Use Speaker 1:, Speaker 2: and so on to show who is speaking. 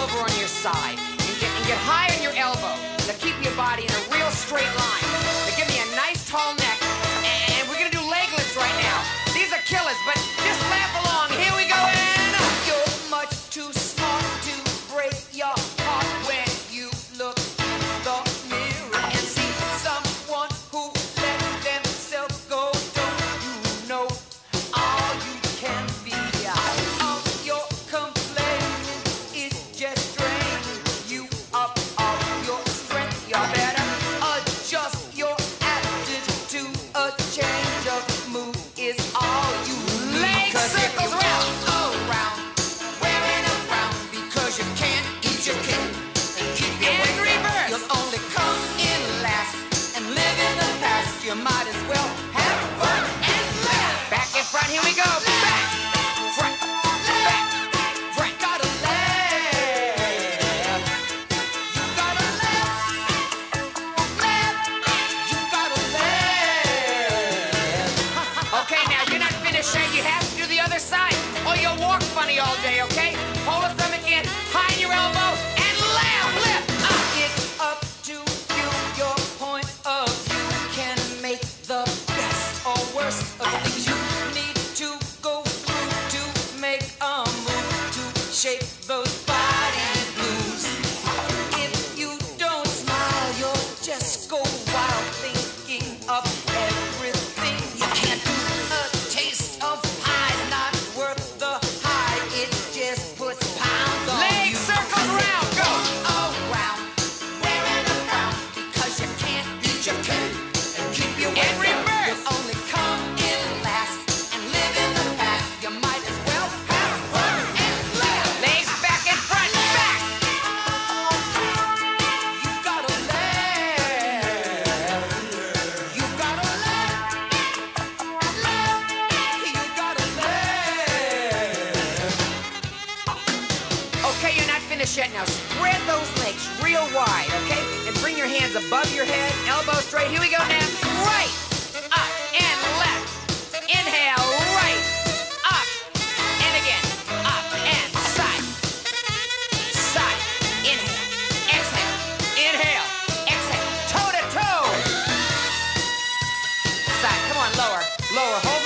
Speaker 1: over on your side and get, and get high on your elbow. Now keep your body in a real straight line. Okay, now you're not finished yet. You have to do the other side, or you'll walk funny all day, okay? Hold a thumb again, high in your elbow, Now spread those legs real wide, okay? And bring your hands above your head,
Speaker 2: elbow
Speaker 1: straight.
Speaker 2: Here
Speaker 1: we go now. Right, up, and left. Inhale, right, up, and again. Up, and side, side. Inhale, exhale, inhale, exhale. Toe to toe. Side, come on, lower, lower, hold.